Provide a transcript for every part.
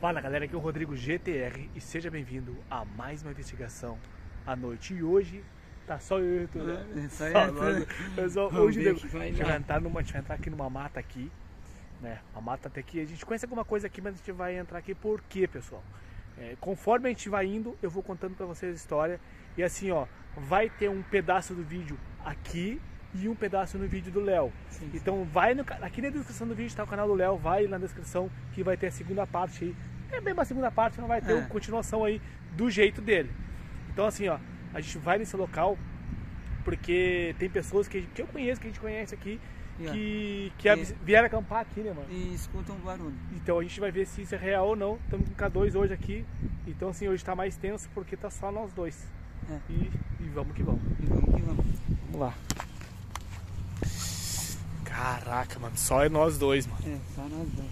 Fala galera, aqui é o Rodrigo GTR e seja bem-vindo a mais uma investigação à noite. E hoje tá só eu e tu, né? É, nós. Pessoal, Vamos hoje a gente vai, entrar numa, a gente vai entrar aqui numa mata aqui, né? A mata até aqui, a gente conhece alguma coisa aqui, mas a gente vai entrar aqui por quê, pessoal? É, conforme a gente vai indo, eu vou contando pra vocês a história. E assim, ó, vai ter um pedaço do vídeo aqui e um pedaço no vídeo do Léo. Então vai no, aqui na descrição do vídeo tá o canal do Léo, vai na descrição que vai ter a segunda parte aí. É bem uma segunda parte, não vai ter É. uma continuação aí do jeito dele. Então assim, ó, a gente vai nesse local porque tem pessoas que, que eu conheço, que a gente conhece aqui, que, que avis- vieram acampar aqui, né, mano? E escuta um barulho. Então a gente vai ver se isso é real ou não. Estamos com K2 hoje aqui. Então assim, hoje tá mais tenso porque tá só nós dois. É. E, e vamos que vamos. E vamos que vamos. Vamos lá. Caraca, mano, só é nós dois, mano. É, só nós dois.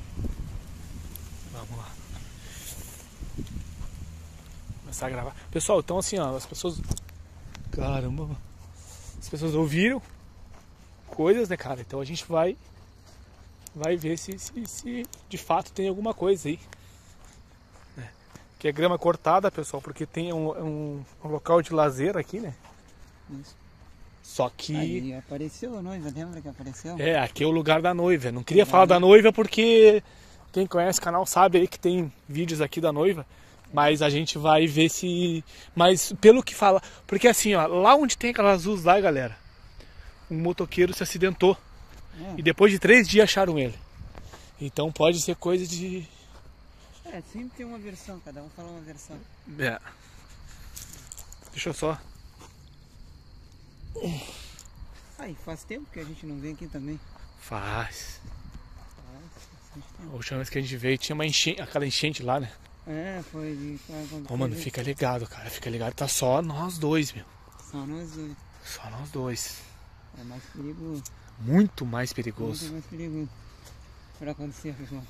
Vamos lá. Começar a gravar. Pessoal, então assim, ó, as pessoas. Caramba, mano. As pessoas ouviram coisas, né, cara? Então a gente vai. Vai ver se, se, se de fato tem alguma coisa aí. né? Que é grama cortada, pessoal, porque tem um, um, um local de lazer aqui, né? Isso. Só que. Aí apareceu a noiva, lembra que apareceu? É, aqui é o lugar da noiva. Não queria falar da noiva porque quem conhece o canal sabe aí que tem vídeos aqui da noiva. Mas a gente vai ver se. Mas pelo que fala. Porque assim, ó, lá onde tem aquelas luzes lá, galera, um motoqueiro se acidentou. É. E depois de três dias acharam ele. Então pode ser coisa de. É, sempre tem uma versão, cada um fala uma versão. É. Deixa eu só. Aí, faz tempo que a gente não vem aqui também. Faz. A última vez que a gente veio tinha uma enchente, aquela enchente lá, né? É, foi de. Ô, mano, fica ligado, cara. Fica ligado. Tá só nós dois, meu. Só nós dois. Só nós dois. É mais perigoso. Muito mais Muito perigoso. mais perigoso. Pra acontecer, pessoal.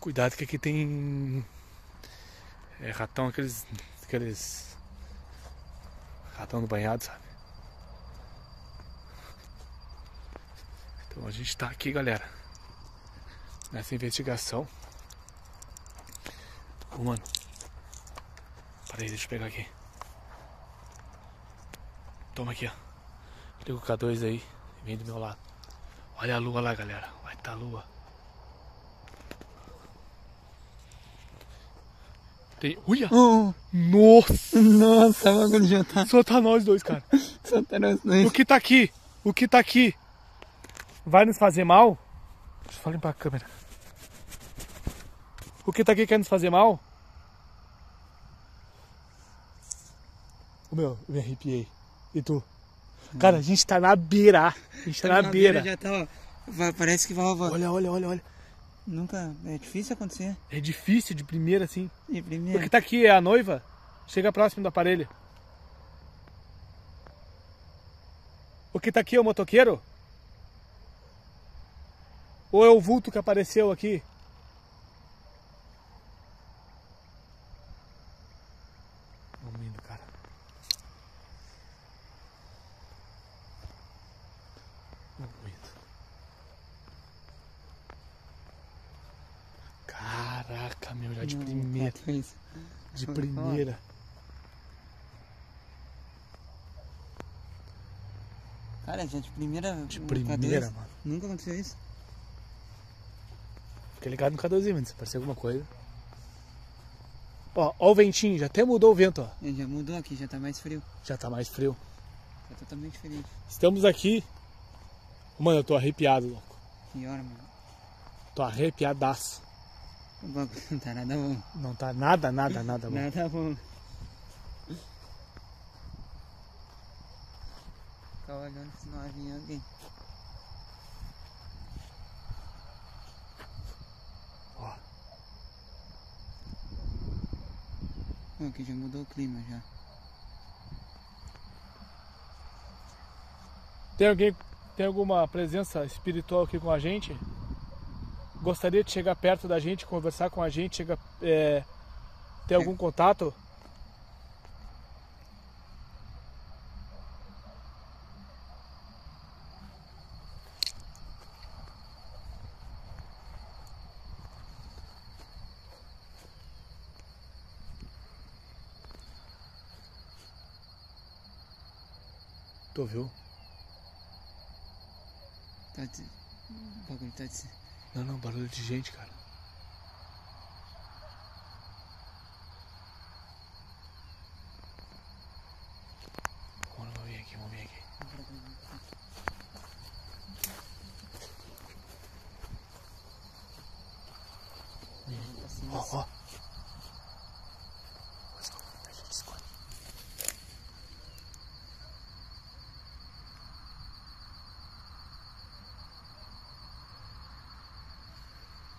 Cuidado que aqui tem é, ratão, aqueles. aqueles. Ratão do banhado, sabe? Então a gente tá aqui, galera. Nessa investigação. Ô, mano. Peraí, deixa eu pegar aqui. Toma aqui, ó. Liga o K2 aí. Vem do meu lado. Olha a lua lá, galera. Vai tá a lua. Tem. Oh, Nossa! nossa, o bagulho já tá. Só tá nós dois, cara. Só tá nós O dois. que tá aqui? O que tá aqui? Vai nos fazer mal? Deixa eu falar pra câmera. O que tá aqui quer nos fazer mal? O meu, eu me arrepiei. E tu? Cara, a gente tá na beira. A gente tá na beira. Já tá, ó. Parece que vai- Olha, olha, olha, olha. Nunca. É difícil acontecer. É difícil de primeira assim. De O primeira. que tá aqui é a noiva. Chega próximo do aparelho. O que tá aqui é o motoqueiro? Ou é o vulto que apareceu aqui? Vamos indo, cara. Vamos indo. De primeira. De primeira. Cara, já de primeira. De primeira, K2, mano. Nunca aconteceu isso. Fica ligado no K12, mano. Se aparecer alguma coisa. Ó, ó o ventinho, já até mudou o vento, ó. É, Já mudou aqui, já tá mais frio. Já tá mais frio. Tá totalmente diferente. Estamos aqui. Mano, eu tô arrepiado, louco. Pior, mano. Tô arrepiadaço. O bagulho não tá nada bom. Não tá nada, nada, nada bom. Nada bom. Ficar olhando se não vinha alguém. Ó. Ó, aqui já mudou o clima já. Tem alguém, tem alguma presença espiritual aqui com a gente? gostaria de chegar perto da gente, conversar com a gente, chega, é, ter algum contato? Tu viu? Tá de... O bagulho tá de... Não, não, barulho de gente, cara. Vamos vamos vir aqui, vamos vir aqui. A gente esconde.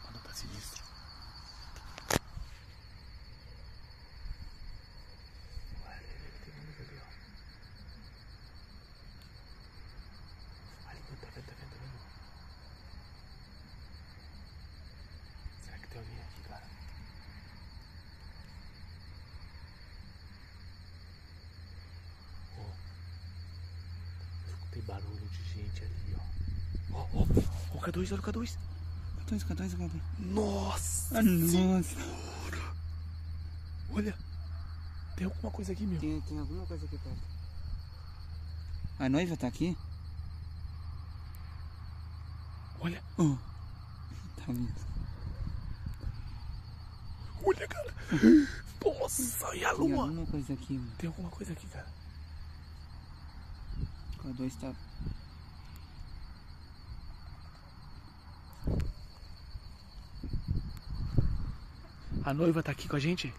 Mano, tá sinistro. Olha tem luz ali, ó. Ali, tá vendo, tá vendo, tá vendo? Será que tem alguém aqui, cara? Eu escutei barulho de gente ali, ó. Ó, ó, ó, o K2, olha o K2. K2, K2, K2. Nossa! Ah, nossa. Olha! Tem alguma coisa aqui, meu. Tem, tem alguma coisa aqui perto. A noiva tá aqui? Olha, Oh. Tá vendo? olha, cara. Nossa, e a Tem lua? alguma coisa aqui, mano. Tem alguma coisa aqui, cara. K2 tá... A noiva tá aqui com a gente?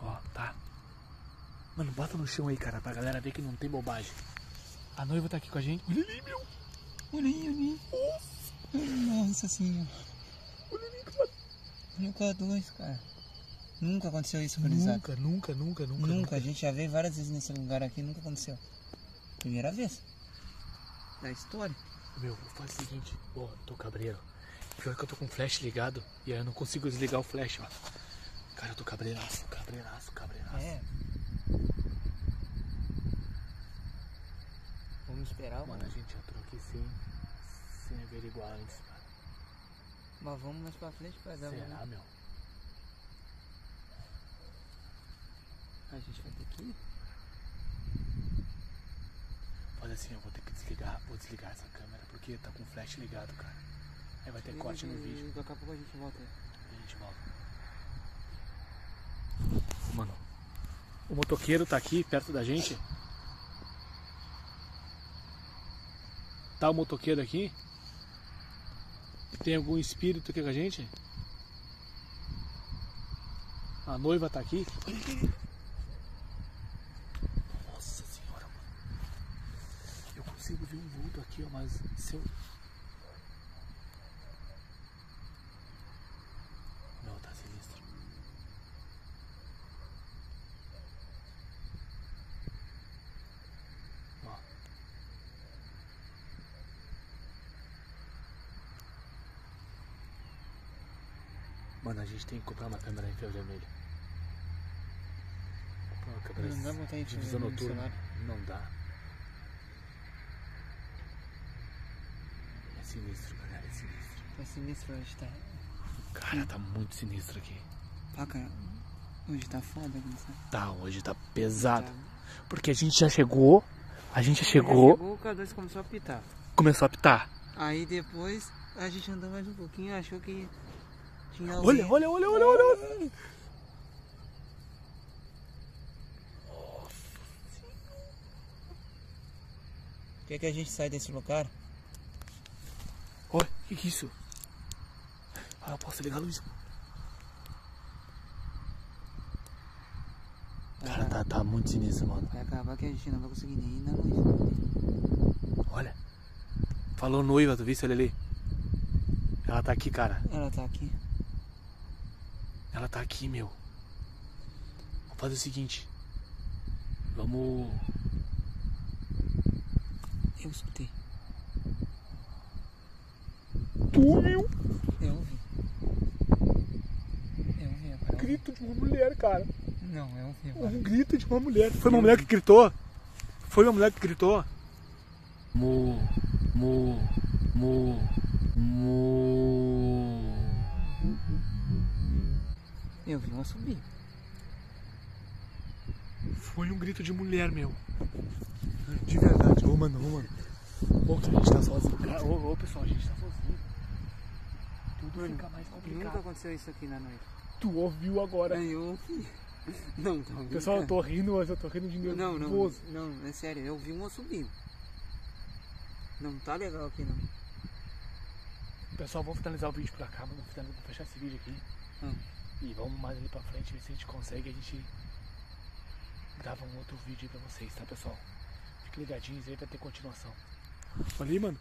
Ó, tá. Mano, bota no chão aí, cara, pra galera ver que não tem bobagem. A noiva tá aqui com a gente. Olha ali, meu. Olha aí, olha aí. Nossa senhora. Olha ali, cara. O K2, cara. Nunca aconteceu isso, gurizada. Nunca, nunca, nunca, nunca. Nunca. A gente já veio várias vezes nesse lugar aqui nunca aconteceu. Primeira vez. Da história. Meu, faz o seguinte. Ó, tô cabreiro. Pior que eu tô com o flash ligado e aí eu não consigo desligar o flash, ó. Cara, eu tô cabreiraço, cabreiraço, cabreiraço. É. Vamos esperar, Mano, mano. a gente entrou aqui sem, sem averiguar antes, cara. Mas vamos mais pra frente pra dar Será, meu? A gente vai ter que ir. Olha assim, eu vou ter que desligar, vou desligar essa câmera porque tá com o flash ligado, cara. Aí vai ter corte no vídeo. Daqui a pouco a gente volta. Aí a gente volta. Mano, o motoqueiro tá aqui perto da gente. Tá o motoqueiro aqui? Tem algum espírito aqui com a gente? A noiva tá aqui? Nossa senhora, mano. Eu consigo ver um vulto aqui, ó, mas se eu. Não, tá sinistro. Ó. Mano, a gente tem que comprar uma câmera infravermelha. Comprar uma câmera Não dá pra botar visão infravermelho no noturna. Não dá. É sinistro, galera, é sinistro. Tá sinistro hoje, tá? Cara, tá muito sinistro aqui. Pá, cara. Hoje tá foda, gurizada. Tá, hoje tá pesado. Tá. Porque a gente já chegou, a gente já chegou, Chegou, o K2 começou a pitar. começou a pitar. Aí depois a gente andou mais um pouquinho e achou que Olha, olha, olha, olha, olha. olha. Quer que a gente saia desse lugar? Olha, que que é isso? Ah, eu posso ligar a luz. Cara, tá, tá muito sinistro, mano. Vai acabar que a gente não vai conseguir nem ir na noite. Olha. Falou noiva, tu viu ela ali? Ela tá aqui, cara. Ela tá aqui. Ela tá aqui, meu. Vamos fazer o seguinte. Vamos. Eu escutei. Tu, meu? Eu ouvi. Eu ouvi agora. Grito de uma mulher, cara. Não, eu ouvi agora. Um grito de uma mulher. Foi uma mulher que gritou. Foi uma mulher que gritou. Mu, mu, mu, mu. Eu vi uma subir. Foi um grito de mulher, meu. De verdade. Ô, mano, ô, mano. Ô, que a gente tá sozinho. Ô, ô, pessoal, a gente tá sozinho. Tudo Mano, fica mais Nunca complicado. aconteceu isso aqui na noite. Tu ouviu agora. Eu. Não, tá Pessoal, eu tô rindo, mas eu tô rindo de Não, não, nervoso. não, é sério, eu vi um assobio. Não tá legal aqui não. Pessoal, vamos finalizar o vídeo por cá, vamos finalizar- vamos fechar esse vídeo aqui. Hum. E vamos mais ali pra frente, ver se a gente consegue, a gente grava um outro vídeo aí pra vocês, tá pessoal? Fiquem ligadinhos aí pra ter continuação. Ali, mano,